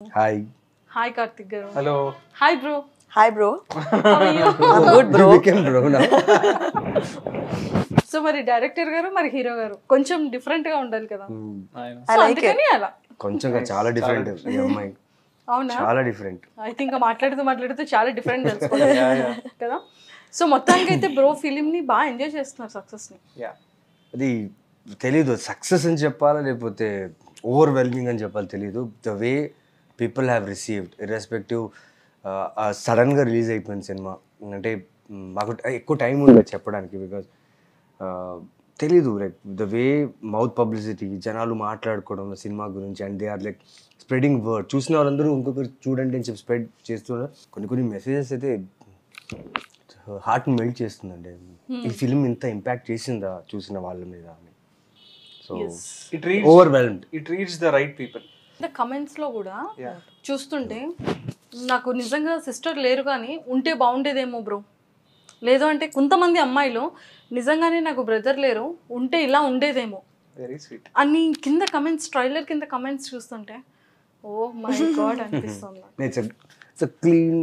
Hi hi Karthik గారు hello hi bro hi bro I'm good bro. Bro so మరి director గారు మరి hero గారు కొంచెం డిఫరెంట్గా ఉండాలి కదా. అందుకని అలా. కొంచెం చాలా డిఫరెంట్ ఈ అమ్మాయి. అవునా? చాలా డిఫరెంట్ ఐ థింక్ మాట్లాడుతూ మాట్లాడుతూ చాలా డిఫరెంట్ తెలుసుకోవాలి కదా? సో మొత్తానికి అయితే బ్రో ఫిలిం ని బాగా ఎంజాయ్ చేస్తున్నారు సక్సెస్ని. యా అది తెలీదు సక్సెస్ అని చెప్పాలా లేకపోతే ఓవర్వెల్మింగ్ అని చెప్పాలి తెలీదు. The way people have received irrespective సడన్గా రిలీజ్ అయిపోయింది సినిమా. అంటే మాకు ఎక్కువ టైం ఉండదు చెప్పడానికి బికాజ్ తెలీదు like the way mouth publicity జనాలు మాట్లాడుకోవడం సినిమా గురించి and they are like spreading word చూసిన వాళ్ళందరూ ఇంకొకరు చూడండి అని చెప్పి స్ప్రెడ్ చేస్తున్నారు. కొన్ని కొన్ని మెసేజెస్ అయితే హార్ట్ మెల్ట్ చేస్తుందండి. ఈ ఫిలిం ఇంత ఇంపాక్ట్ చేసిందా చూసిన వాళ్ళ మీద అని. So it reach overwhelmed it reach the right people అంటే కమెంట్స్లో కూడా చూస్తుంటే నాకు నిజంగా సిస్టర్ లేరు కానీ ఉంటే బాగుండేదేమో బ్రో. లేదు అంటే కొంతమంది అమ్మాయిలు నిజంగానే నాకు బ్రదర్ లేరు ఉంటే ఇలా ఉండేదేమో. వెరీ స్వీట్ అని కింద కమెంట్స్ ట్రైలర్ కింద కమెంట్స్ చూస్తుంటే ఓ మై గాడ్ అనిపిస్తుంది. It's clean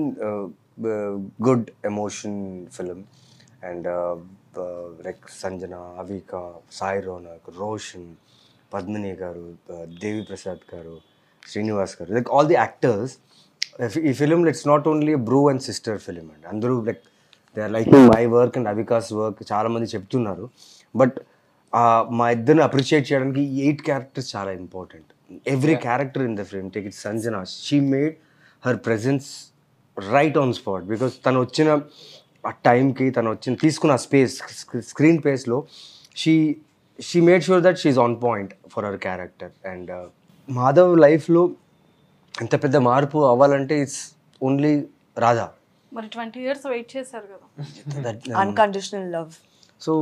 good emotion film and like Sanjana Avika Sai Ronak Roshan Padmini garu Devi Prasad garu Srinivas garu like all the actors ఈ film it's not only bro and sister film అండి. అందరూ like they are like my work and Avika's work చాలామంది చెప్తున్నారు. But మా ఇద్దరిని appreciate చేయడానికి eight characters చాలా important every character in the film take it Sanjana she made her presence right on spot because తను వచ్చిన ఆ టైంకి తను వచ్చిన తీసుకున్న స్పేస్ స్క్రీన్ స్పేస్లో she she made sure that she on point for our character and Madhav లైఫ్లో ఎంత పెద్ద మార్పు అవ్వాలంటే ఇట్స్ ఓన్లీ రాధా. మరి ట్వంటీ ఇయర్స్ వెయిట్ చేశారు కదా. That Unconditional love. సో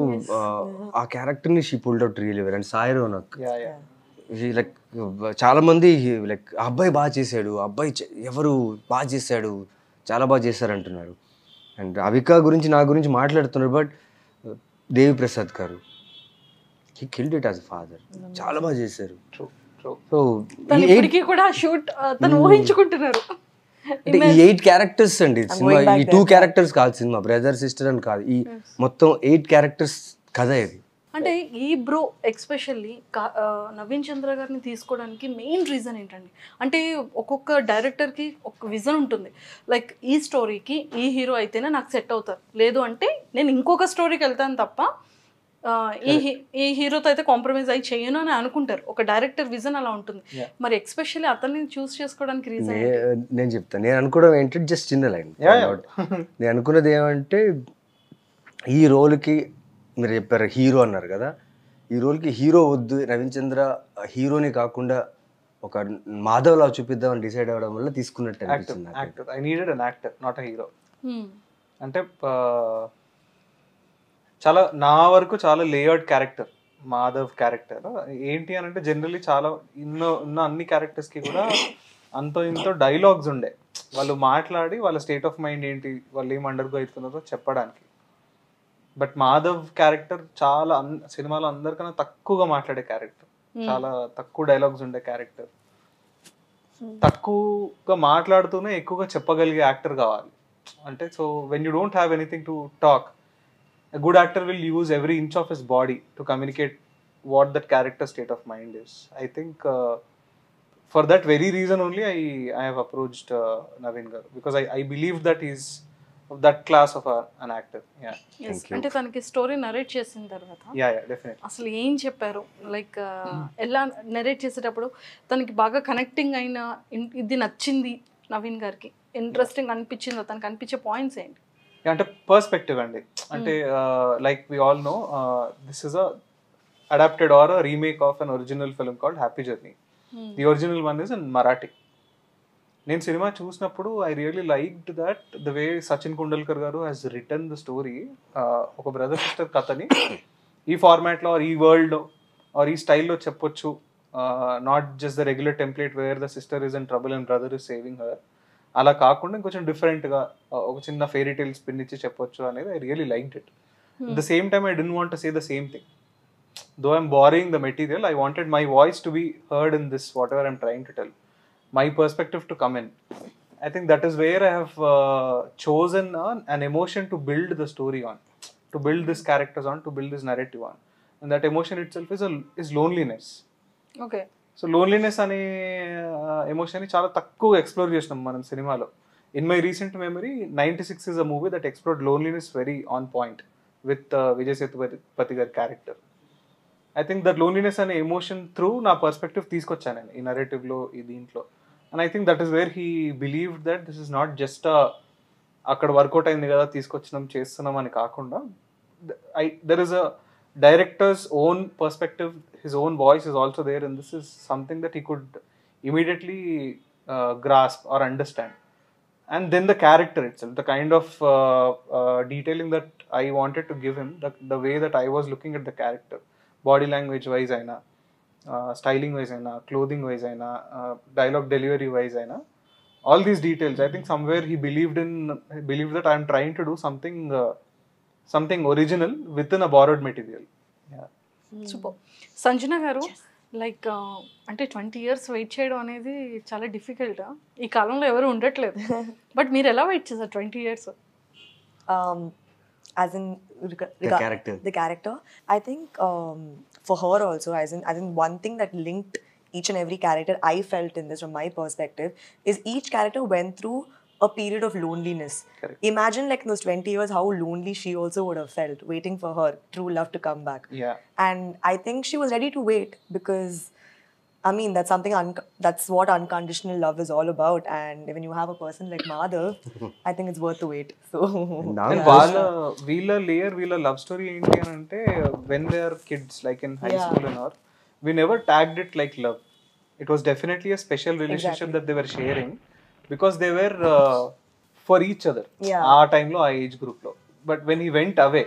ఆ క్యారెక్టర్ని she pulled out real well and Sai Ronak like చాలా మంది లైక్ అబ్బాయి బాగా చేశాడు. అబ్బాయి ఎవరు బాగా చేశాడు? చాలా బాగా చేశారు అంటున్నారు అండ్ అవిక గురించి నా గురించి మాట్లాడుతున్నారు but Devi Prasad garu he killed it as father చాలా బాగా చేశారు. సో తను ఇప్పటికీ కూడా షూట్ తను ఊహించుకుంటున్నారు. ఎయిట్ క్యారెక్టర్స్ అండి సినిమా ఈ టూ క్యారెక్టర్స్ కాదు సినిమా బ్రదర్ సిస్టర్ అని కాదు. ఈ మొత్తం ఎయిట్ క్యారెక్టర్స్ కథ ఇది. అంటే ఈ బ్రో ఎక్స్పెషల్లీ నవీన్ చంద్ర గారిని తీసుకోవడానికి మెయిన్ రీజన్ ఏంటండి? అంటే ఒక్కొక్క డైరెక్టర్కి ఒక విజన్ ఉంటుంది. లైక్ ఈ స్టోరీకి ఈ హీరో అయితేనే నాకు సెట్ అవుతారు. లేదు అంటే నేను ఇంకొక స్టోరీకి వెళ్తాను తప్ప ఈ హీ- ఈ హీరోతో అయితే కాంప్రమైజ్ అయి చేయను అని అనుకుంటారు. ఒక డైరెక్టర్ విజన్ అలా ఉంటుంది. మరి ఎక్స్పెషల్లీ అతన్ని చూస్ చేసుకోవడానికి రీజన్ నేను చెప్తాను నేను అనుకోవడం ఏంటంటే జస్ట్ చిన్న లైన్. నేను అనుకున్నది ఏమంటే ఈ రోల్కి మీరు చెప్పారు హీరో అన్నారు కదా. ఈ రోల్కి హీరో వద్దు రవీంద్ర చంద్ర హీరోని కాకుండా ఒక మాధవ్లా చూపిద్దామని డిసైడ్ అవ్వడం వల్ల తీసుకున్నట్టు I needed an actor not hero అంటే చాలా నా వరకు చాలా లేఅవుట్ క్యారెక్టర్ మాధవ్ క్యారెక్టర్ ఏంటి అని అంటే జనరలీ చాలా ఇన్నో ఉన్న అన్ని characters కి కూడా అంతో ఇంతో డైలాగ్స్ ఉండే. వాళ్ళు మాట్లాడి వాళ్ళ స్టేట్ ఆఫ్ మైండ్ ఏంటి వాళ్ళు ఏం అండర్గో అవుతున్నారో చెప్పడానికి. బట్ మాధవ్ క్యారెక్టర్ చాలా సినిమాలో అందరికన్నా తక్కువగా మాట్లాడే క్యారెక్టర్ చాలా తక్కువ డైలాగ్స్ ఉండే క్యారెక్టర్ తక్కువగా మాట్లాడుతూనే ఎక్కువగా చెప్పగలిగే యాక్టర్ కావాలి. అంటే so when you don't have anything to talk a good actor will use every inch of his body to communicate what that character state of mind is i think uh, for that very reason only i i have approached uh, naveen garu because i i believe that he's of that class of a, an actor yeah అంటే తనకి story narrate చేసిన తర్వాత yeah yeah definitely అసలు ఏం చెప్పారు like ఎలా narrate చేసేటప్పుడు తనకి బాగా కనెక్టింగ్ అయిన ఇది నచ్చింది నవీన్ గారికి ఇంట్రెస్టింగ్ అనిపించింది తనకి అనిపించే పాయింట్స్ ఏంటి అంటే పర్స్పెక్టివ్ అండి. అంటే like we all know this is a adapted or remake of an original film called happy journey the original one is in Marathi నేను సినిమా చూసినప్పుడు I really liked that the way Sachin Kundalkar garu has written the story ఒక brother sister కథని. ఈ ఫార్మాట్లో are ఈ వరల్డ్లో are ఈ స్టైల్లో చెప్పొచ్చు. Not just the regular template where the sister is in trouble and brother is saving her అలా కాకుండా ఇంకొంచెం డిఫరెంట్గా ఒక చిన్న ఫెయిరీ టైల్ స్పిన్ ఇచ్చి చెప్పొచ్చు అనేది I really liked it the same time I didn't want say the same thing though I'm borrowing the material, I wanted my voice to be heard in this, whatever I'm trying to tell. my perspective to come in. I think that is where I have uh, chosen an, an emotion to build the story on, to build these characters on, to build this narrative on. And that emotion itself is a, is loneliness. Okay so loneliness అనే emotion చాలా తక్కువ explore చేసినాం మనం సినిమాలో. In my recent memory ninety six is a movie that explore loneliness very on point with Vijay Sethupathi గారి character I think that loneliness అనే emotion through నా perspective తీసుకొచ్చాను నేను ఈ నరేటివ్లో ఈ దీంట్లో. And I think that is where he believe that this is not just అక్కడ వర్కౌట్ అయింది కదా తీసుకొచ్చినాం చేస్తున్నాం అని కాకుండా I there is a director's own perspective his own voice is also there and this is something that he could immediately uh, grasp or understand. And then the character itself the kind of uh, uh, detailing that i wanted to give him the, the way that i was looking at the character body language wise aina uh, styling wise aina clothing wise aina uh, dialogue delivery wise aina all these details i think somewhere he believed in he believed that i am trying to do something uh, something original within a borrowed material. Yeah. Super. Sanjana garu like అంటే twenty years wait చేయడం అనేది చాలా difficult. ఈ కాలంలో ఎవరు ఉండట్లేదు. But మీరు ఎలా వెయిట్ చేశారు twenty years? As in the character I think for her also as in as in one thing that linked each and every character I felt in this from my perspective each character when through a period of loneliness. Correct. Imagine like in those 20 years how lonely she also would have felt waiting for her true love to come back. yeah And I think she was ready to wait because, I mean, that's something, un- that's what unconditional love is all about. And when you have a person like Madhav, I think it's worth the wait. So, And వాళ్ళ వీళ్ళ layer వీళ్ళ love story ఏంటి అని అంటే when they are kids like in high Yeah. School and are we never tagged it like love it was definitely a special relationship that they were sharing Because they were for each other Yeah. ఆ టైంలో ఆ age group లో but when he went away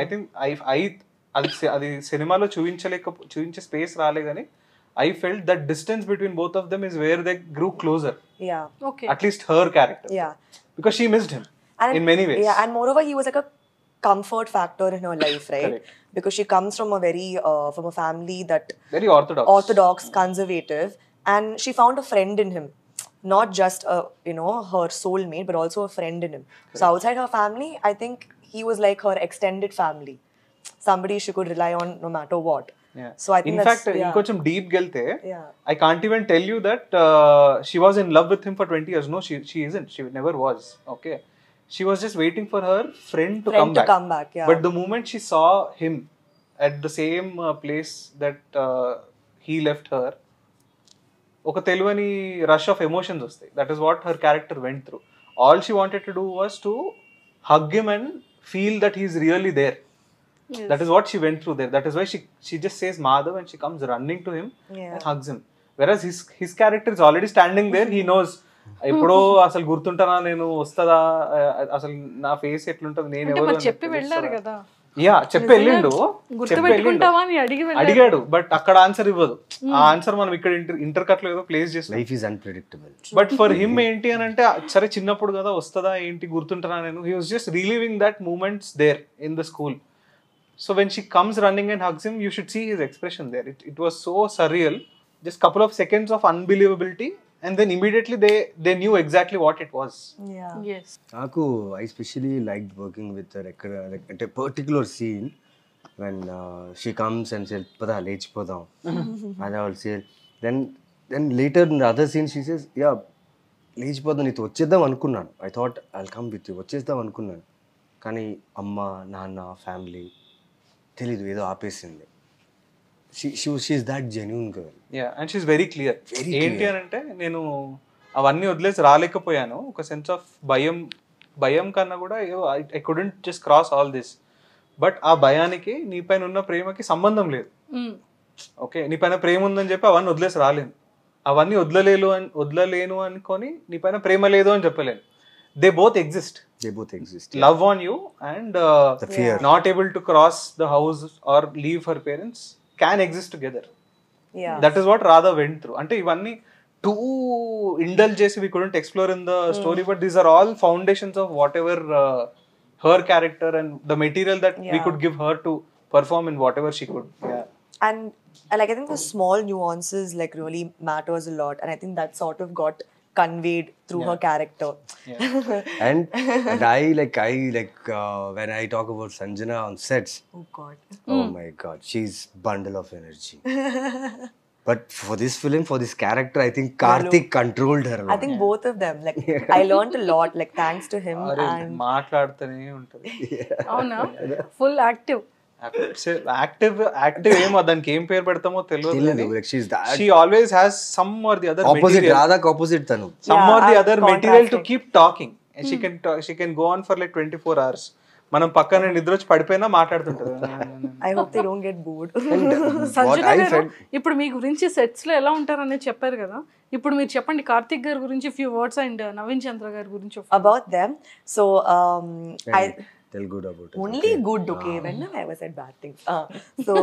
I think I I అది C- అది సినిమాలో చూపించలేక చూపించే space రాలే కానీ I felt that distance between both of them is where they grew closer yeah, okay at least her character yeah. Because she missed him And in many ways Yeah, and moreover, he was like a comfort factor in her life, right? Correct. Because she comes from a very, uh, from a family that very orthodox orthodox, conservative, and she found a friend in him. not just a you know her soulmate but also a friend in him so outside her family i think he was like her extended family somebody she could rely on no matter what yeah. So I think in fact, yeah. inkocham deep gelte. Yeah. I can't even tell you that uh, she was in love with him for 20 years. No, she she isn't. She never was. Okay. She was just waiting for her friend to friend come to back. come back. Yeah. But the moment she saw him at the same uh, place that uh, he left her, ఒక తెలియని rush of emotions వస్తాయి that is what her character went through all she wanted to do was to hug him and feel that he's really there is what she went through there. That is why she she just says Madhav and she comes running to him Yeah. and hugs him. Whereas his his character is already standing there. He knows ఎప్పుడో అసలు గుర్తుంటానా నేను వస్తుందా అసలు నా face ఎట్లుంటది నేను చెప్పి? వెళ్ళారు కదా యా. అని అడిగి అడిగాడు బట్ అక్కడ ఆన్సర్ ఇవ్వదు. ఆ ఆన్సర్ మనం ఇక్కడ ఇంటర్ ఇంటర్ కట్లో ఏదో ప్లేస్ చేస్తాం life is unpredictable but for him ఏంటి అని అంటే సరే చిన్నప్పుడు కదా వస్తుందా ఏంటి గుర్తుంటానా నేను he was just relieving that moments there in the school so when she comes running and hugs him you should see his expression there it it was so surreal just couple of seconds of unbelievability and then immediately they they knew exactly what it was నాకు I especially like working with ఎక్కడ like, అంటే particular scene when she comes and cell పదా లేచిపోదాం అదే వాళ్ళు sale then then later other scene she says yeah లేచిపోదాం నీతో వచ్చేద్దాం అనుకున్నాను. I thought I come with you వచ్చేద్దాం అనుకున్నాను. కానీ అమ్మ నాన్న ఫ్యామిలీ తెలీదు. ఏదో ఆపేసింది. She's that genuine girl yeah and she's very clear Very ఏంటి clear. అని అంటే నేను అవన్నీ వదిలేసి రాలేకపోయాను. ఒక సెన్స్ ఆఫ్ భయం భయం కన్నా కూడా I couldn't just cross all this but ఆ భయానికి నీ పైన ఉన్న ప్రేమకి సంబంధం లేదు. ఓకే నీ పైన ప్రేమ ఉందని చెప్పి అవన్నీ వదిలేసి రాలేను. అవన్నీ వదలలేను అని వదలలేను అనుకొని నీ పైన ప్రేమ లేదు అని చెప్పలేను. They both exist they both exist love on you and. Not able to cross the house or leave her parents can exist together Yeah. That is what Radha went through అంటే ఇవన్నీ టూ ఇండల్ చేసి we couldn't explore in the story but these are all foundations of whatever her character and the material that we Yeah. Could give her to perform in whatever she could And and like I think the small nuances like really matters a lot, and I think that sort of got conveyed through her character. and, and I like I like uh, when I talk about Sanjana on sets. Oh God. Oh my God, she's bundle of energy. but for this film, for this character, I think Karthik controlled her. a I lot. think both of them. Like I learned a lot. Like thanks to him అరే, and మాట్లాడుతూనే ఉంటది అవునా full active active active ఏమో దానికి ఏం పేరు పెడతామో తెలియదు she always has some or the other. Some or the other material to. Keep talking she can she can go on for like twenty four hours మనం పక్కన నిద్ర వచ్చి పడిపోయినా సంజన గారు felt ఇప్పుడు మీ గురించి సెట్స్లో ఎలా ఉంటారు అనేది చెప్పారు కదా ఇప్పుడు మీరు చెప్పండి కార్తిక్ గారి గురించి few words and Naveen Chandra గారి గురించి ఒక few. About them. So um I tell good about it. only good okay. When have I ever said bad things? Uh, so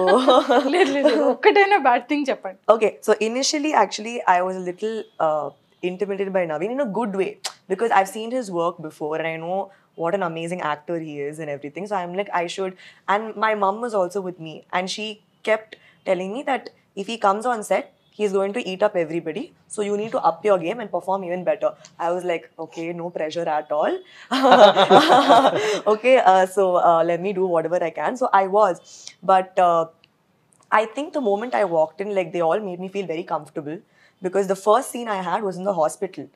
లేదు లేదు ఒక్కటైనా బ్యాడ్ థింగ్ చెప్పండి Okay, so initially, actually, I was a little uh, intimidated by Naveen in a good way because I've seen his work before and I know what an amazing actor he is and everything. So I'm like, I should. And my mom was also with me and she kept telling me that if he comes on set, he's going to eat up everybody. So you need to up your game and perform even better. I was like, okay, no pressure at all. okay, uh, so uh, let me do whatever I can. So I was. But uh, I think the moment I walked in, like they all made me feel very comfortable because the first scene I had was in the hospital.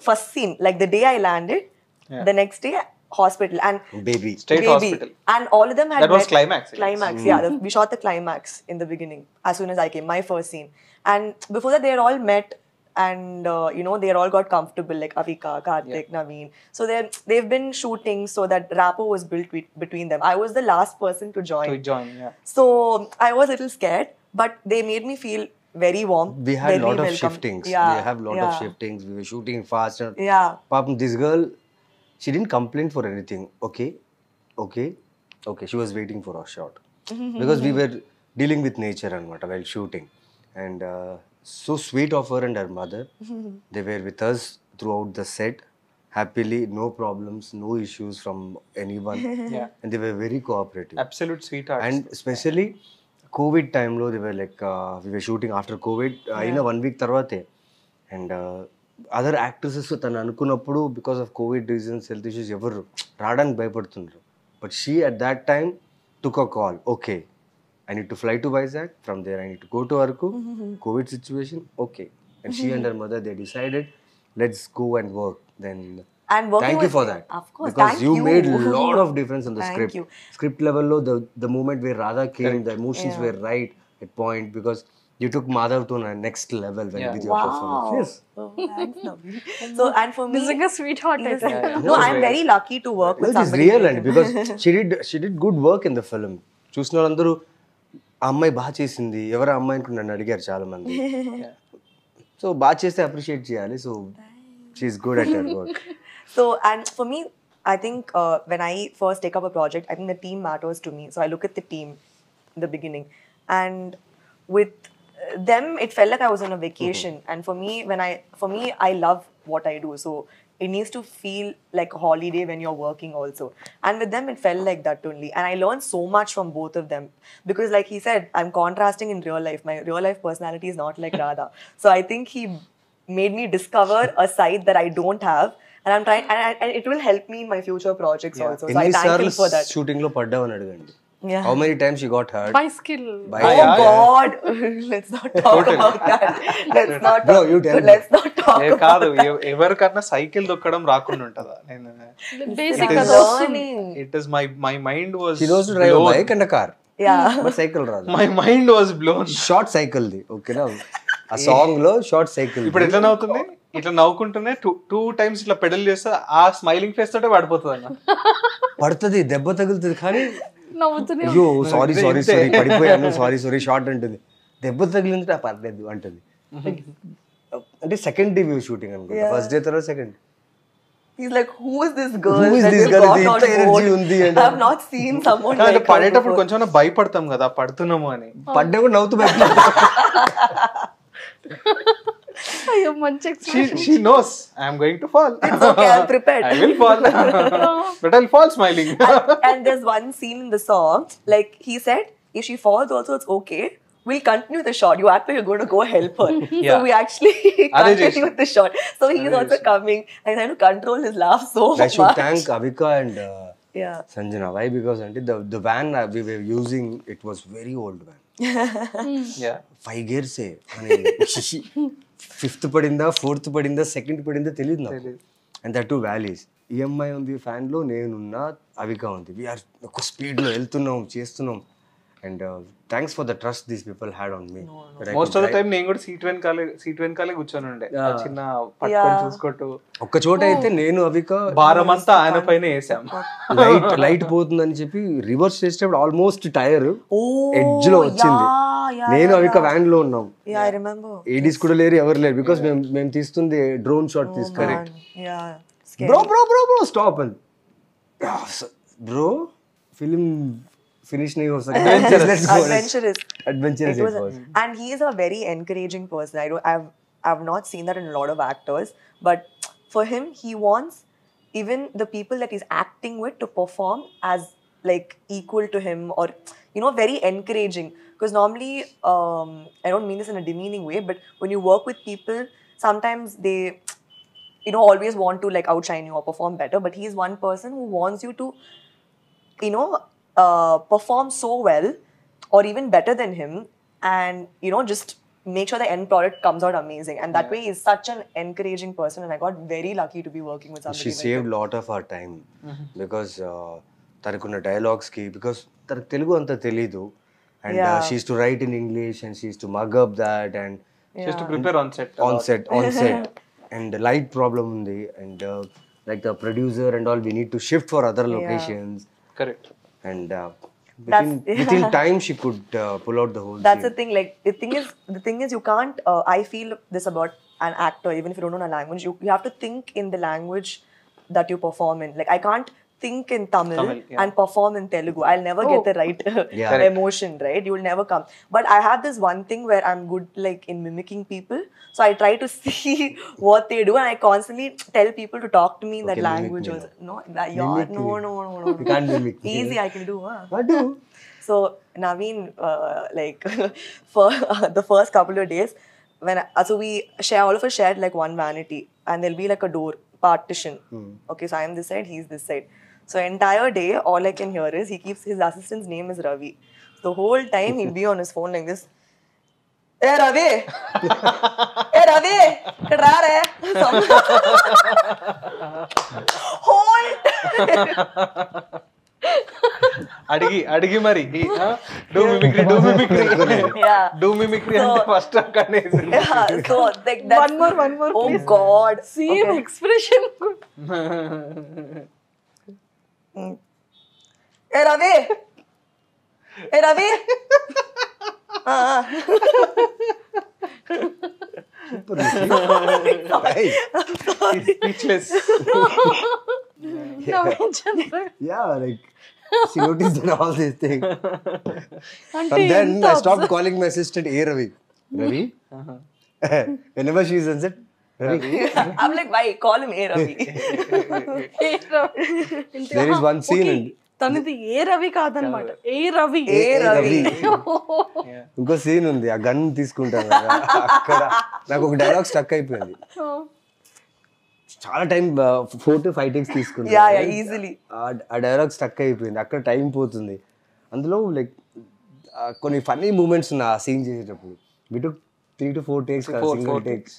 First scene, like the day I landed, Yeah. the next day hospital and baby state baby. hospital and all of them had that was climax climax hmm. yeah we shot the climax in the beginning as soon as i came my first scene and before that they had all met and uh, you know they all got comfortable like Avika, Karthik, yeah. Naveen. So they they've been shooting so that rapport was built be between them. I was the last person to join. To join, yeah. So I was a little scared, but they made me feel very warm. We had a lot of welcome. shiftings. Yeah. We have a lot yeah. of shiftings. We were shooting fast. Yeah. Pap, this girl she didn't complain for anything. Okay, okay, okay. She was waiting for our shot because we were dealing with nature and what while shooting, and uh, so sweet of her and her mother. they were with us throughout the set, happily, no problems, no issues from anyone, Yeah. and they were very cooperative. Absolute sweet heart and specially Covid టైంలో they like we shooting after Covid అయిన one week తర్వాతే and other actresses తను అనుకున్నప్పుడు because of COVID reasons health issues ఎవరు రావడానికి భయపడుతున్నారు but she at that time took a call okay I need to fly to Vizag from there I need to go to Araku COVID situation okay and she and her mother they decided let's go and work then And working Thank you for that. Of course, because thank you, you made a lot of difference in the Thank script. you. Script level, lo, the the moment where Radha came, the emotions were right at point because you took Madhav to a next level when Yeah. with your performance. Wow. Yes. Oh, thanks, Naveen. so and for me, నిజంగా sweet heart Yes. అయితే no, I'm very lucky to work No, with it is somebody. real like and him. because she did she did good work in the film. చూసిన వాళ్ళందరూ ఆ అమ్మాయి బాగా చేసింది ఎవరు ఆ అమ్మాయి అనుకుని నన్ను అడిగారు చాలా మంది సో బాగా చేస్తే అప్రిషియేట్ చేయాలి so she's good at your work So, and for me, I think uh, when I first take up a project, I think the team matters to me. So I look at the team in the beginning, and with uh, them it felt like i was on a mm-hmm. vacation. Mm -hmm. and for me when i for me i love what i do. So it needs to feel like a holiday when you're working also. And with them it felt like that only. And i learned so much from both of them. Because like he said i'm contrasting in real life. My real life personality is not like radha. So i think he made me discover a side that i don't have. And i'm trying and, I, and it will help me in my future projects yeah. also. So i thank him for that. shooting lo paddavan adagandi Yeah. How many times you got hurt by skill By- Oh yeah, yeah. God! Let's not talk about that. Let's not. Bro, you tell me. let's not talk. ఏ కాదు ఎవ- ఎవరికన్నా cycle దొక్కడం రాకుండా ఉంటుందా నేను basic Learning. It is my my mind she knows to drive bike and car Yeah. But cycle రాదు my mind was blown short cycle the ఓకేనా ఆ సాంగ్లో షార్ట్ సైకిల్ ఇప్పుడు ఎట్లా నవ్వుతుంది ఇట్లా నవ్వుకుంటూనే టూ టూ టైమ్స్ ఇట్లా పెడల్ చేస్తే ఆ స్మైలింగ్ ఫేస్ తోటే పడిపోతుంది అన్న పడుతుంది దెబ్బ తగులుతుంది కానీ నవ్వుతూనే అయ్యో సారీ సారీ. సారీ పడిపోయాను. సారీ సారీ షార్ట్ అంటుంది. దెబ్బ తగిలింది ఆ పర్లేదు అంటుంది. అంటే సెకండ్ డే వ్యూ షూటింగ్ అనుకుంటా. ఫస్ట్ డే తర్వాత second He's like, who is this girl? Who is that this you girl? got ఇది on ఇంత energy board? ఉంది అంటే- I have not seen someone అంటే like her పడేటప్పుడు. కొంచెం భయపడతాం కదా పడుతున్నాము అని. పడ్డా కూడా నవ్వుతూ బయట అయ్యో మంచి expression she knows I'm going to fall okay, I'm prepared. I will fall but I fall smiling and there's one scene in the song, like he said, if she falls also, it's okay. we'll continue the shot. You act like you're going to go help her. Yeah. So we actually అదే continue చేసినాం. the shot. So he's అదే also coming and trying to control his laugh so I should much. thank Avika and uh, Yeah. Sanjana. Why? Because అంటే the the van uh, we were using it was very old van. Yeah five గేర్సే అని Fifth పడిందా fourth పడిందా second పడిందా తెలియదు నాకు. And that too valleys EMI ఉంది ఫ్యాన్లో నేనున్నా అవిక ఉంది. వీఆర్ ఒక స్పీడ్లో వెళ్తున్నాం చేస్తున్నాం. And thanks for the trust these people had on me most of the time నేను కూడా సీట్ వెనకాలే సీట్ వెనకాలే కూర్చొని ఉండే. ఆ చిన్న పట్టుకొని Yeah. చూసుకుంటూ. ఒక్క చోట అయితే నేను అవిక భారం అంతా ఆయన పైన వేసాం. లైట్ లైట్ పోతుందని చెప్పి రివర్స్ చేసేటప్పుడు ఆల్మోస్ట్ టైర్ Oh, ఎడ్జ్లో వచ్చింది నేను అవిక. వ్యాన్లో ఉన్నాం. Yeah, I remember. ఏడీస్ కూడా లేరు ఎవరు లేరు. బికాస్ మేము మేము తీస్తుంది డ్రోన్ షాట్ తీసుకొని. Bro bro bro bro stop అని బ్రో ఫిలిం Finish. नहीं हो सकता। Adventurous. Adventurous. It was, and he is a very encouraging person. I don't i've i've not seen that in a lot of actors. But for him he wants even the people that he's acting with to perform as like equal to him or you know very encouraging. Because normally um, i don't mean this in a demeaning way but when you work with people sometimes they you know always want to like outshine you or perform better. But he's one person who wants you to you know uh, perform so well or even better than him and you know just make sure the end product comes out amazing and that way he's such an encouraging person and i got very lucky to be working with somebody she like save lot of our time because తనకున్న dialogues కి because తనకు తెలుగు అంత తెలీదు and Yeah. She's to write in English and she's to mug up that and just prepare on set on set on set and light problem ఉంది and like the producer and all we need to shift for other locations correct and uh, within, within time she could uh, pull out the whole that's scene. the thing like the thing is the thing is you can't uh, i feel this about an actor even if you don't know a language you, you have to think in the language that you perform in like i can't think in tamil, Tamil, yeah. and perform in telugu i'll never get the right Yeah. Emotion right you will never come but i have this one thing where i'm good like in mimicking people so i try to see what they do and i constantly tell people to talk to me in that Okay, mimic language me also no that, yeah, Mimic no, no no no no You can't mimic me. easy i can do huh? What do? So Naveen, uh, like for the first couple of days, when uh, so we share all of us shared like one vanity, and there'll be like a door partition. Okay, so I'm this side, he's this side. So entire day, all I can hear is he keeps his assistant's name is Ravi. The whole time he'll be on his phone like this. Hey Ravi! hey Ravi! ఇక్కడ రారే whole అడిగి అడిగి మరి do mimicry do mimicry Yeah. Do mimicry అంటే first అక్కడనే yeah, so like that's, One more, one more, Oh please. God. Same expression A Ravi A Ravi speechless. yeah. yeah, like she noticed all these things. and then I stopped calling my assistant A Ravi. Ravi? Uh-huh. Whenever she's on set, Ravi. I'm like, why? Call him A Ravi. There is one scene Okay. తనది ఏ రవి కాదనమాట. ఏ రవి? ఏ రవి? ఇంకో scene ఉంది ఆ gun తీసుకుంటాను అక్కడ. నాకు ఒక డైలాగ్ స్టక్ అయిపోయింది. చాలా time four to five takes తీసుకున్నాను. Easily. ఆ- డైలాగ్ స్టక్ అయిపోయింది అక్కడ టైం పోతుంది. అందులో లైక్ కొన్ని ఫన్నీ మూమెంట్స్ ఉన్నాయి ఆ సీన్ చేసేటప్పుడు. విటు three to four takes single takes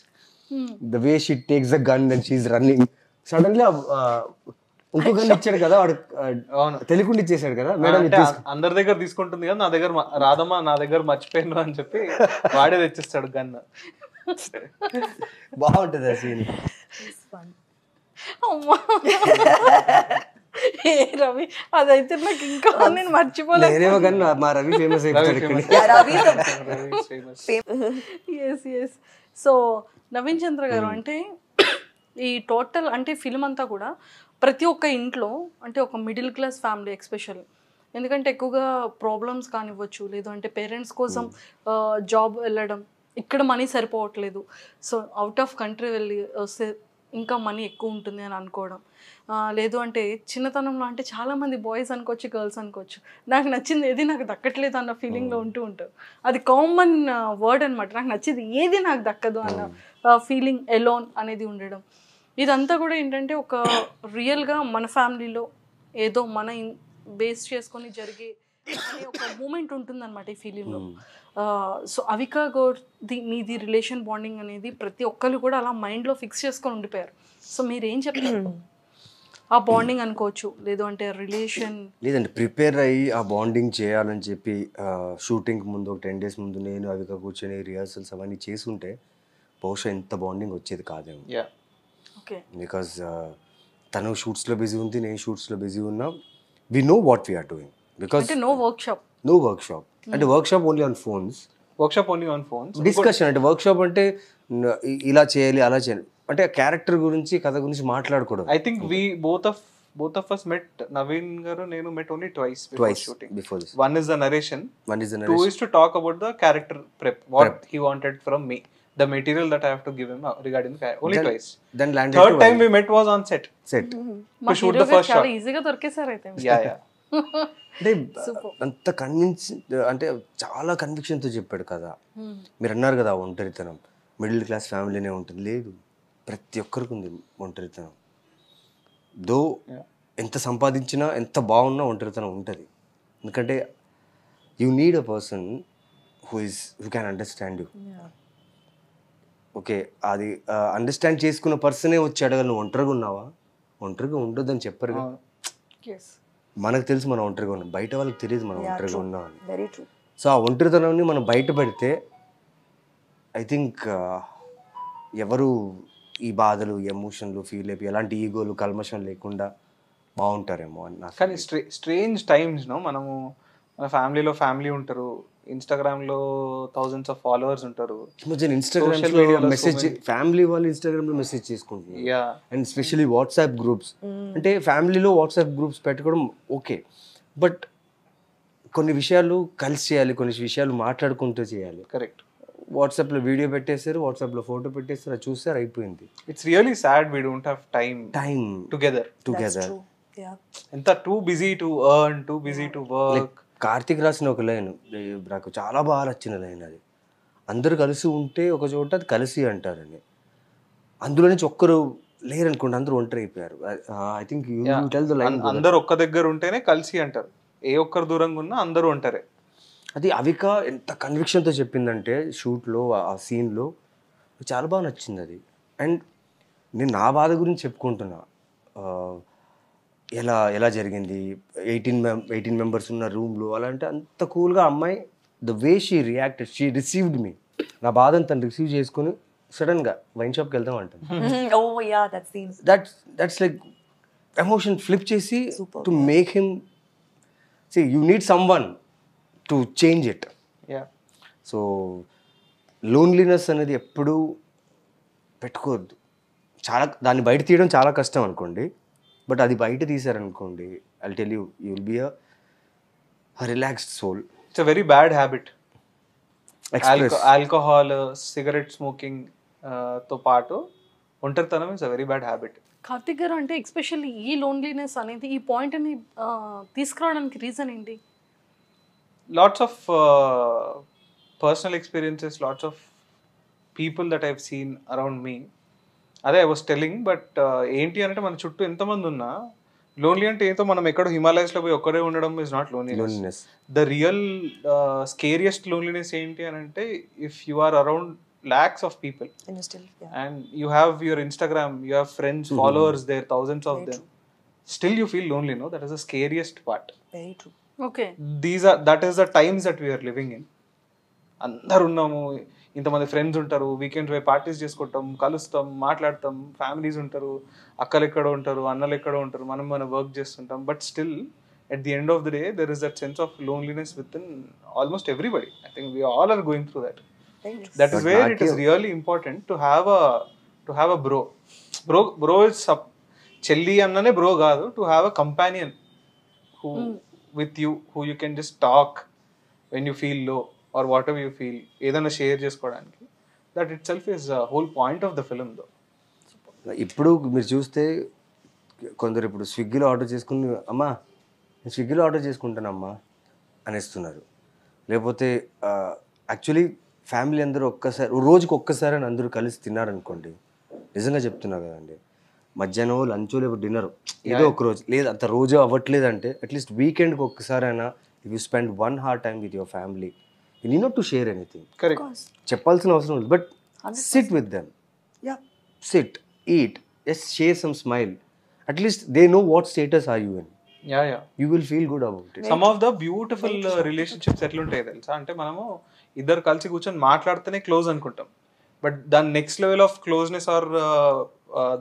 the way she takes the gun and she running suddenly ఇంకో గన్ ఇచ్చాడు కదా వాడు అవును. తెలియకుండా ఇచ్చేసాడు కదా మేడం అందరి దగ్గర తీసుకుంటుంది కదా నా దగ్గర రాదమ్మా నా దగ్గర మర్చిపోయాను అని చెప్పి వాడే తెచ్చిస్తాడు గన్ బాగుంటుంది ఆ సీన్ ఏ రవి అదైతే నాకు ఇంకా నేను మర్చిపోలేదు కానీ మా Ravi famous S S so Naveen Chandra garu అంటే ఈ టోటల్ అంటే ఫిల్మ్ అంతా కూడా ప్రతి ఒక్క ఇంట్లో అంటే ఒక మిడిల్ క్లాస్ ఫ్యామిలీ ఎక్స్పెషల్. ఎందుకంటే ఎక్కువగా ప్రాబ్లమ్స్ కానివ్వచ్చు లేదు అంటే పేరెంట్స్ కోసం జాబ్ వెళ్ళడం ఇక్కడ మనీ సరిపోవట్లేదు. సో అవుట్ ఆఫ్ కంట్రీ వెళ్ళి వస్తే ఇంకా మనీ ఎక్కువ ఉంటుంది అని అనుకోవడం. లేదు అంటే చిన్నతనంలో అంటే చాలామంది బాయ్స్ అనుకోవచ్చు గర్ల్స్ అనుకోవచ్చు. నాకు నచ్చింది ఏది నాకు దక్కట్లేదు అన్న ఫీలింగ్లో ఉంటూ ఉంటారు. అది కామన్ వర్డ్ అనమాట నాకు నచ్చింది ఏది నాకు దక్కదు అన్న ఫీలింగ్ ఎలోన్ అనేది ఉండడం. ఇదంతా కూడా ఏంటంటే ఒక రియల్గా మన ఫ్యామిలీలో ఏదో మన బేస్ చేసుకొని జరిగే ఒక మూమెంట్ ఉంటుందన్నమాట ఈ ఫిలింలో సో అవికా గౌర్ది మీది రిలేషన్ బాండింగ్ అనేది ప్రతి ఒక్కరు కూడా అలా మైండ్లో ఫిక్స్ చేసుకొని ఉండిపోయారు. సో మీరు ఏం చెప్తారు ఆ బాండింగ్ అనుకోవచ్చు లేదు అంటే రిలేషన్ లేదండి ప్రిపేర్ అయ్యి ఆ బాండింగ్ చేయాలని చెప్పి షూటింగ్ ముందు ఒక టెన్ డేస్ ముందు నేను అవిక కూర్చొని రిహార్సల్స్ అవన్నీ చేసుంటే బహుశా ఎంత బాండింగ్ వచ్చేది కాదేమో. యా ఓకే బికాజ్ తను షూట్స్లో బిజీ ఉంది నేను షూట్స్లో బిజీ ఉన్నా we know what we're doing because అంటే no work shop no work shop అంటే workshop only on phones workshop only on phones discussion అంటే వర్క్ షాప్ అంటే ఇలా చేయాలి అలా చేయాలి. అంటే క్యారెక్టర్ గురించి కథ గురించి మాట్లాడకూడదు. I think we both of both of us met Naveen గారు నేను met only twice twice shooting before this one is the narration one is two is to talk about the character prep what he wanted from me the material that I have to give him regarding only twice then land third time we met was on set set మా shoot hero the first shot. ఈజీగా దొరికేశారు అయితే. Yeah yeah అంటే అంత convince అంటే చాలా కన్విక్షన్తో చెప్పాడు కదా. మీరు అన్నారు కదా ఒంటరితనం. మిడిల్ క్లాస్ ఫ్యామిలీనే ఉంటుంది. లేదు. ప్రతి ఒక్కరికి ఉంది ఒంటరితనం. దో ఎంత సంపాదించినా ఎంత బాగున్నా ఒంటరితనం ఉంటుంది. ఎందుకంటే you need a person who is who can understand you okay అది అండర్స్టాండ్ చేసుకున్న పర్సనే వచ్చి అడగలు నువ్వు ఒంటరిగా ఉన్నావా? ఒంటరిగా ఉండొద్దని చెప్పరు మనకు తెలుసు మనం ఒంటరిగా ఉన్నాం. బయట వాళ్ళకి తెలియదు మనం ఒంటరిగా ఉన్నాం అని. సో ఆ ఒంటరితనాన్ని మనం బయట పెడితే ఐ థింక్ ఎవరు ఈ బాధలు ఎమోషన్లు ఫీల్ అయిపోయి ఎలాంటి ఈగోలు కల్మషం లేకుండా బాగుంటారేమో అని కానీ స్ట్రే స్ట్రేంజ్ టైమ్స్ నో మనము మన ఫ్యామిలీలో ఫ్యామిలీ ఉంటారు. ఇన్స్టాగ్రామ్లో థౌజండ్స్ ఆఫ్ ఫాలోవర్స్ ఉంటారు ఇన్స్టాగ్రామ్ మెసేజ్ ఫ్యామిలీ వాళ్ళు ఇన్స్టాగ్రామ్లో మెసేజ్ చేసుకుంటున్నారు yeah and specially WhatsApp groups అంటే ఫ్యామిలీలో వాట్సాప్ గ్రూప్స్ పెట్టుకోవడం ఓకే బట్ కొన్ని విషయాలు కలిసి చేయాలి కొన్ని విషయాలు మాట్లాడుకుంటూ చేయాలి. కరెక్ట్ వాట్సాప్లో వీడియో పెట్టేశారు వాట్సాప్లో ఫోటో పెట్టేస్తారు అది చూస్తారు అయిపోయింది. It's really sad we don't have time time together together. ఎంత too busy to earn too busy to work Karthik రాసిన ఒక లైన్ నాకు చాలా బాగా నచ్చిన లైన్ అది. అందరూ కలిసి ఉంటే ఒక చోట అది కలిసి అంటారని. అందులో నుంచి ఒక్కరు లేరనుకోండి అందరూ ఒంటరి అయిపోయారు. I think you tell the line అందరు ఒక్క దగ్గర ఉంటేనే కలిసి అంటారు. ఏ ఒక్కరు దూరంగా ఉన్నా అందరూ ఉంటారే అది అవిక ఎంత కన్విక్షన్తో చెప్పిందంటే షూట్లో ఆ సీన్లో చాలా బాగా నచ్చింది అది. అండ్ నేను నా బాధ గురించి చెప్పుకుంటున్నా. ఎలా ఎలా జరిగింది? ఎయిటీన్ మెం ఎయిటీన్ మెంబర్స్ ఉన్న రూమ్లో అలా అంటే అంత కూల్గా అమ్మాయి the way she reacted she received me. నా బాధను తను రిసీవ్ చేసుకుని సడన్గా వైన్ షాప్కి వెళ్దాం scene. That's that's like emotion flip చేసి to make him see you need someone to change it yeah so loneliness అనేది ఎప్పుడూ పెట్టుకోవద్దు. చాలా దాన్ని బయట తీయడం చాలా కష్టం అనుకోండి. బట్ అది బయట తీసారనుకోండి I tell you you will be a relaxed soul it's a very bad habit alcohol cigarette స్మోకింగ్తో పాటు ఒంటరితనం is a very bad habit Karthik గారు అంటే ఎక్స్పెషల్లీ ఈ లోన్లీనెస్ అనేది ఈ పాయింట్ని తీసుకురావడానికి రీజన్ ఏంటి? Lots of personal experiences lots of people that I've seen around me అదే ఐ వాస్ టెలింగ్ బట్ ఏంటి అంటే మన చుట్టూ ఎంతమంది ఉన్నా లోన్లీ అంటే ఏదో మనం ఎక్కడో హిమాలయస్లో పోయి ఒక్కడే ఉండడం is not loneliness the real scariest loneliness ఏంటి అని అంటే if you are around lots of people and you have your Instagram you have friends followers there thousands of them still you feel lonely no that is the scariest part these are that is the times that we're living in అందరు ఉన్నాము ఇంతమంది friends ఉంటారు weekend పోయి parties చేసుకుంటాం కలుస్తాం మాట్లాడతాం families ఉంటారు అక్కలు ఎక్కడ ఉంటారు అన్నలు ఎక్కడ ఉంటారు మనం మనం వర్క్ చేస్తుంటాం. But still at the end of the day there is that sense of loneliness within almost everybody I think we all are going through that not it is you. really important to have a to have a bro. Bro bro is sub చెల్లి అన్ననే bro కాదు to have a companion who with you who you can just talk when you feel low or whatever you feel ఏదైనా share చేసుకోవడానికి. That itself is whole point of the film though ఇప్పుడు మీరు చూస్తే కొందరు ఇప్పుడు స్విగ్గీలో order చేసుకుని అమ్మా నేను స్విగ్గీలో ఆర్డర్ చేసుకుంటానమ్మా అనేస్తున్నారు. లేకపోతే యాక్చువల్లీ ఫ్యామిలీ అందరూ ఒక్కసారి రోజుకి ఒక్కసారి అని అందరూ కలిసి తిన్నారనుకోండి నిజంగా చెప్తున్నా కదండి మధ్యాహ్నం లంచ్ లేకపోతే డిన్నర్ ఏదో ఒక రోజు లేదు అంత రోజు అవ్వట్లేదు అంటే అట్లీస్ట్ వీకెండ్కి ఒక్కసారైనా if you spend one hour time with your family you need not to share anything correct చెప్పాల్సిన అవసరం లేదు. But sit with them yeah sit eat yes share some smile at least they know what status are you in yeah yeah you will feel good about it some of the beautiful relationships ఎట్లుంటాయి తెలుసా? అంటే మనము ఇద్దరు కలిసి కూర్చొని మాట్లాడితేనే close అనుకుంటాం. But దాని next level of closeness or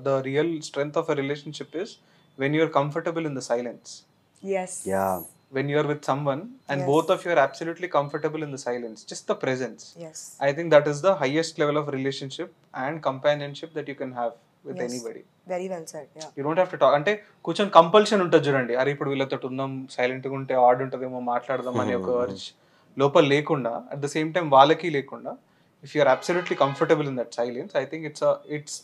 the real strength of a relationship is when you're comfortable in the silence Yes. Yeah when you're with someone and Yes. both of you are absolutely comfortable in the silence just the presence Yes. i think that is the highest level of relationship and companionship that you can have with Yes. anybody Very well said. Yeah. You don't have to talk అంటే కొంచెం compulsion ఉంటుంది చూడండి అరే ఇప్పుడు వీళ్ళతో ఉందాం సైలెంట్గా ఉంటే ఆడ్ ఉంటుందేమో మాట్లాడదాం అనే ఒక urge లోపల లేకుండా అట్ ద సేమ్ టైం వాళ్ళకి లేకుండా if you are absolutely comfortable in that silence I think it's it's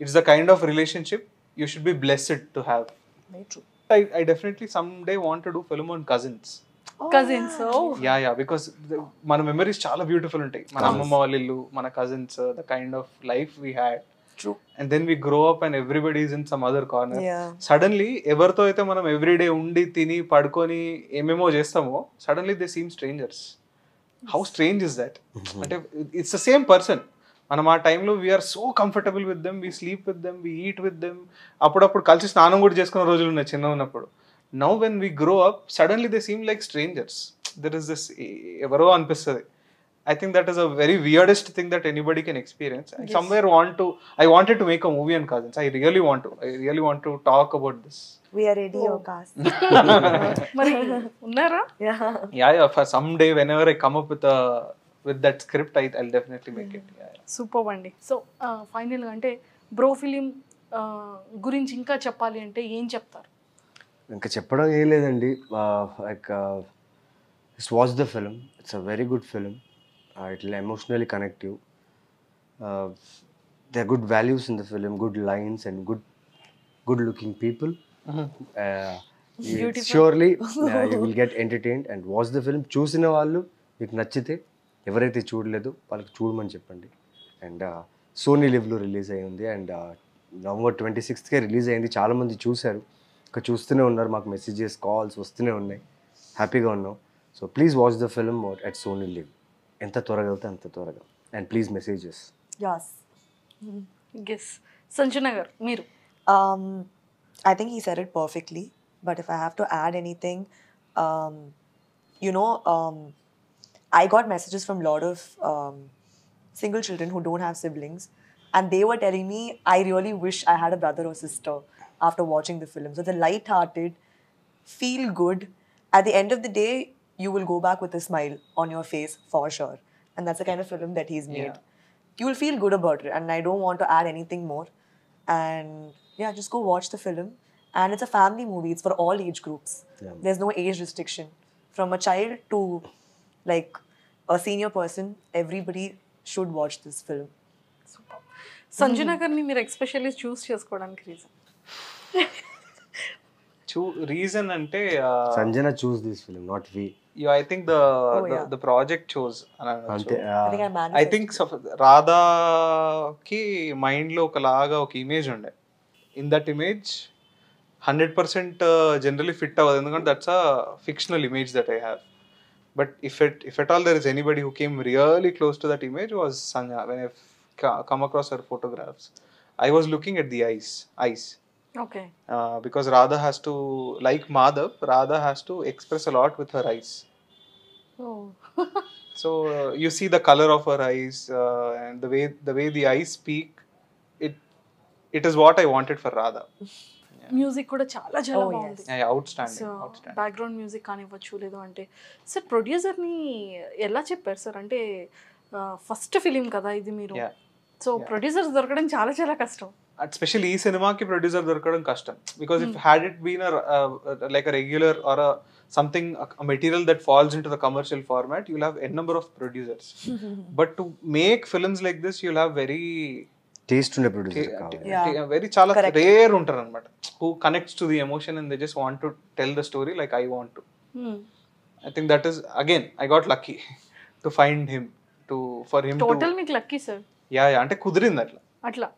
it's the kind of relationship you should be blessed to have Very true. I I definitely someday want to do film on cousins cousins yeah yeah because మన memories చాలా beautiful ఉంటాయి. మన అమ్మమ్మ వాళ్ళ ఇల్లు మన cousins the kind of life we had True. And then we grow up and everybody is in some other corner Yeah. Suddenly ఎవరితో అయితే మనం ఎవ్రీడే ఉండి తిని పడుకొని ఏమేమో చేస్తామో suddenly they seem strangers how strange is that అంటే it's the same person మనం ఆ టైంలో we're so comfortable with them we sleep with them we eat with them అప్పుడప్పుడు కలిసి స్నానం కూడా చేసుకున్న రోజులు ఉన్నాయి చిన్న ఉన్నప్పుడు now when we grow up suddenly they seem like strangers there is this ఎవరో అనిపిస్తుంది I think that is a very weirdest thing that anybody can experience. I somewhere want to, I wanted to make a movie on cousins. I really want to. I really want to talk about this. We are ready, your cast. మరి ఉన్నారా yeah. Yeah, yeah. For someday, whenever I come up with a with that script, I, I'll definitely make it. Yeah, yeah. Super అండి. So ఫైనల్గా అంటే bro film గురించి ఇంకా చెప్పాలి అంటే ఏం చెప్తారు? ఇంకా చెప్పడం ఏం లేదండి. Like it's watch the film it's a very good film it will emotionally connect you they good values in the film good lines and good good looking people surely you will get entertained and watch the film చూసిన వాళ్ళు మీకు నచ్చితే ఎవరైతే చూడలేదు వాళ్ళకి చూడమని చెప్పండి. And Sony లివ్లో రిలీజ్ అయ్యి ఉంది. అండ్ నవంబర్ ట్వంటీ సిక్స్త్కే రిలీజ్ అయింది. చాలామంది చూశారు. ఇంకా చూస్తూనే ఉన్నారు. మాకు మెసేజెస్ కాల్స్ వస్తూనే ఉన్నాయి. హ్యాపీగా ఉన్నాం. So please watch the film at Sony LIV ఎంత త్వరగా వెళ్తే అంత త్వరగా. And please messages Yes. Guess Sanjana గారు మీరు? Um, he said it perfectly. But if I have to add anything, um, you know, um, I got messages from a lot of um, single children who don't have siblings, and they were telling me, I really wish I had a brother or sister after watching the film. So the light-hearted, feel good. At the end of the day, you will go back with a smile on your face for sure. And that's the kind of film that he's made. Yeah. You will feel good about it. And I don't want to add anything more. And yeah, just go watch the film. And it's a family movie. It's for all age groups. Yeah. There's no age restriction. From a child to like a senior person, everybody should watch this film. Super Sanjana గారిని మీరు especially choose చేసుకోవడానికి reason చూ reason అంటే Sanjana choose this film not we you I think the. The project choose అంతే I I. Think రాధాకి మైండ్లో ఒకలాగా ఒక ఇమేజ్ ఉండే. In that image hundred percent generally fit అవ్వదు. ఎందుకంటే that's a fictional image that I have But if it if at all there is anybody who came really close to that image was Sanya. When I've come across her photographs, I was looking at the eyes, eyes. Okay. Uh, because Radha has to like Madhav, Radha has to express a lot with her eyes. Oh. so uh, you see the color of her eyes uh, and the way the way the eyes speak. It it is what I wanted for Radha. Music కూడా చాలా చాలా Oh, బాగుంది. Background music కానివ్వచ్చు లేదు అంటే sir ప్రొడ్యూసర్ని ఎలా చెప్పారు sir అంటే first film కదా ఇది మీరు. సో ప్రొడ్యూసర్స్ దొరకడం చాలా చాలా కష్టం. స్పెషల్లీ ఈ సినిమాకి ప్రొడ్యూసర్ దొరకడం కష్టం. Because if had it been like regular or something material that falls into the commercial format you'll have n number of producers but to make films like this you'll have very taste ఉండే producer. Very చాలా. Rare ఉంటారు అనమాట who connects to the emotion and they just want to tell the story like I want to I think that is again I got lucky to find him to for him total మీకు lucky sir yeah yeah అంటే కుదిరింది అట్లా. అట్లా.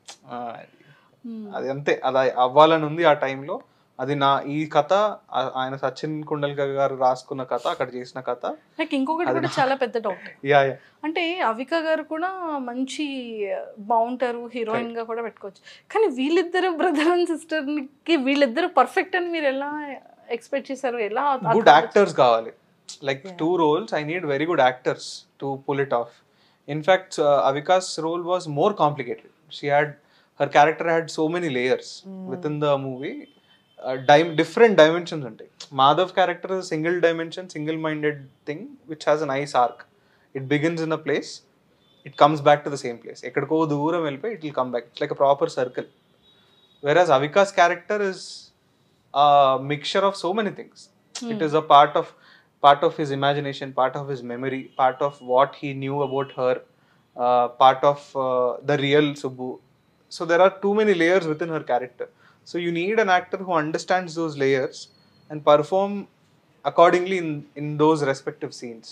Hmm. అది అంతే. అది అవ్వాలని ఉంది ఆ టైంలో అది నా ఈ కథ ఆయన సచిన్ కుండల్కర్ గారు రాసుకున్న కథ అక్కడ చేసిన కథ. నాకు ఇంకొకటి కూడా చాలా పెద్ద డౌట్ యా యా. అంటే అవిక గారు కూడా మంచి బాగుంటారు హీరోయిన్గా కూడా పెట్టుకోవచ్చు. కానీ వీళ్ళిద్దరు బ్రదర్ అండ్ సిస్టర్కి వీళ్ళిద్దరు పర్ఫెక్ట్ అని మీరు ఎలా ఎక్స్పెక్ట్ చేశారు? ఎలా గుడ్ యాక్టర్స్ కావాలి. Like two roles I need very good actors to pull it off in fact Avika's role was more complicated she had her character had so many layers within the movie dime different dimensions ఉంటాయి Madhav character single dimension single minded thing which has a nice arc it begins in a place it comes back to the same place ఎక్కడికో దూరం వెళ్ళిపోయి it will come back it's like a proper circle whereas Avika's character is a mixture of so many things. It is a part of part of his imagination, part of his memory, part of what he knew about her, uh, part of uh, the real Subbu. So there are too many layers within So you need an actor who understands those layers and perform accordingly in in those respective scenes.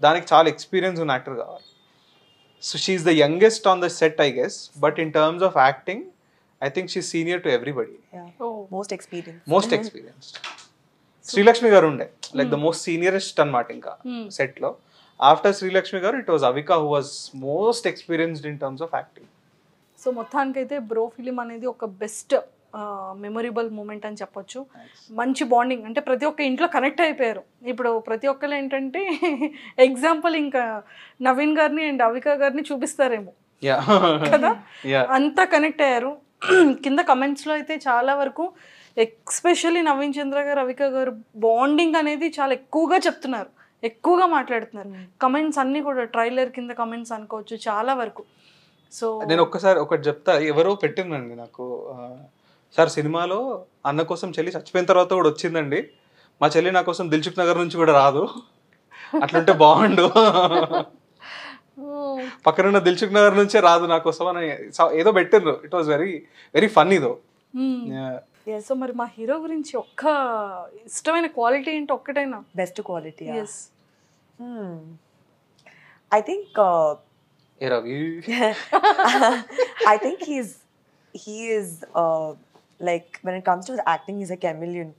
దానికి చాలా experience ఉన్న actor కావాలి. So she is the youngest on the set I guess but in terms of acting I think she senior to everybody Most experienced. Most experienced Srilakshmi గారు ఉండే. Like the most seniorest అనమాట ఇంకా. సెట్లో. After Srilakshmi గారు it was Avika who was most experienced in terms of acting so మొత్తానికైతే bro film అనేది ఒక best memorable moment అని చెప్పొచ్చు. మంచి బాండింగ్ అంటే ప్రతి ఒక్క ఇంట్లో కనెక్ట్ అయిపోయారు. ఇప్పుడు ప్రతి ఒక్కరు ఏంటంటే ఎగ్జాంపుల్ ఇంకా నవీన్ గారిని అండ్ అవికా గారిని చూపిస్తారేమో. కదా? అంతా కనెక్ట్ అయ్యారు. కింద కమెంట్స్లో అయితే చాలా వరకు ఎక్స్పెషల్లీ నవీన్ చంద్ర గారు అవిక గారు బాండింగ్ అనేది చాలా ఎక్కువగా చెప్తున్నారు. ఎక్కువగా మాట్లాడుతున్నారు. కమెంట్స్ అన్నీ కూడా ట్రైలర్ కింద కమెంట్స్ అనుకోవచ్చు చాలా వరకు. సో నేను ఒక్కసారి ఒకటి చెప్తా. ఎవరో పెట్టిందండి నాకు సార్ సినిమాలో అన్న కోసం చెల్లి చచ్చిపోయిన తర్వాత కూడా వచ్చిందండి. మా చెల్లి నా కోసం దిల్చుక్ నగర్ నుంచి కూడా రాదు. అట్లుంటే బాగుండు. పక్కనున్న దిల్చుక్ నగర్ నుంచే రాదు నా కోసం అని ఏదో పెట్టిండ్రు. It was very very funny though so మరి మా హీరో గురించి ఒక్క ఇష్టమైన క్వాలిటీ ఏంటి ఒక్కటైనా? Best quality. Yeah. Yes Hmm. I think uh, Like when it comes to his acting, he's a chameleon.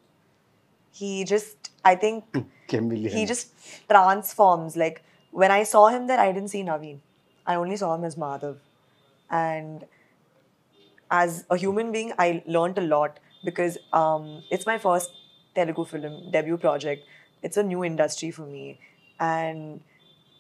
He just, I think, chameleon. He just transforms. Like when I saw him there, I didn't see Naveen. I only saw him as Madhav. And as a human being, I learned a lot because um, it's my first Telugu film debut project. It's a new industry for me. And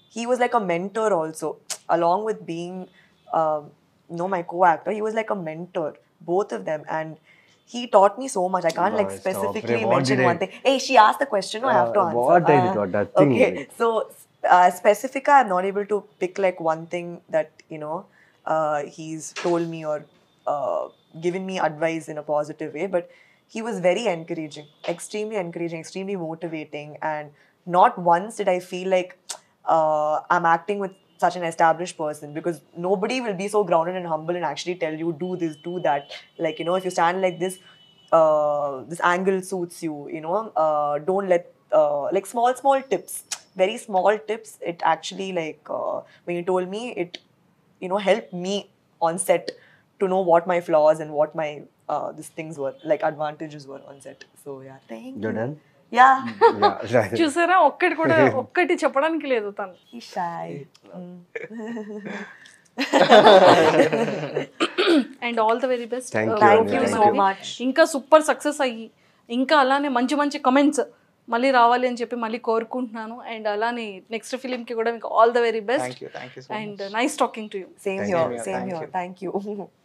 he was like a mentor also, along with being, uh, you know, my co actor, he was like a mentor, both of them. And he taught me so much. I can't like specifically mention one thing. Hey, she asked the question. No, I have to Uh, answer. what I did, Uh, what that thing Okay, so uh, specifica, I'm not able to pick like one thing that you know uh, he's told me or uh, given me advice in a positive way, but he was very encouraging, extremely encouraging, extremely motivating, and not once did I feel like uh, I'm acting with such an established person because nobody will be so grounded and humble and actually tell you do this, do that. Like you know, if you stand like this, uh, this angle suits you. You know, uh, don't let uh, like small small tips, very small tips. It actually like uh, when you told me it, you know, helped me on set to know what my flaws and what my uh, these things were like advantages were on set. So yeah, thank You're you. done? Right. చూసారా? ఒక్కటి కూడా ఒక్కటి చెప్పడానికి లేదు తను. And all the very best Thank so you. much. ఇంకా super success అయ్యి ఇంకా అలానే మంచి మంచి కమెంట్స్ మళ్ళీ రావాలి అని చెప్పి మళ్ళీ కోరుకుంటున్నాను. అండ్ అలానే నెక్స్ట్ ఫిలింకి కూడా మీకు all the very best thank you thank you so and nice talking to you Same Thank here, you. same Thank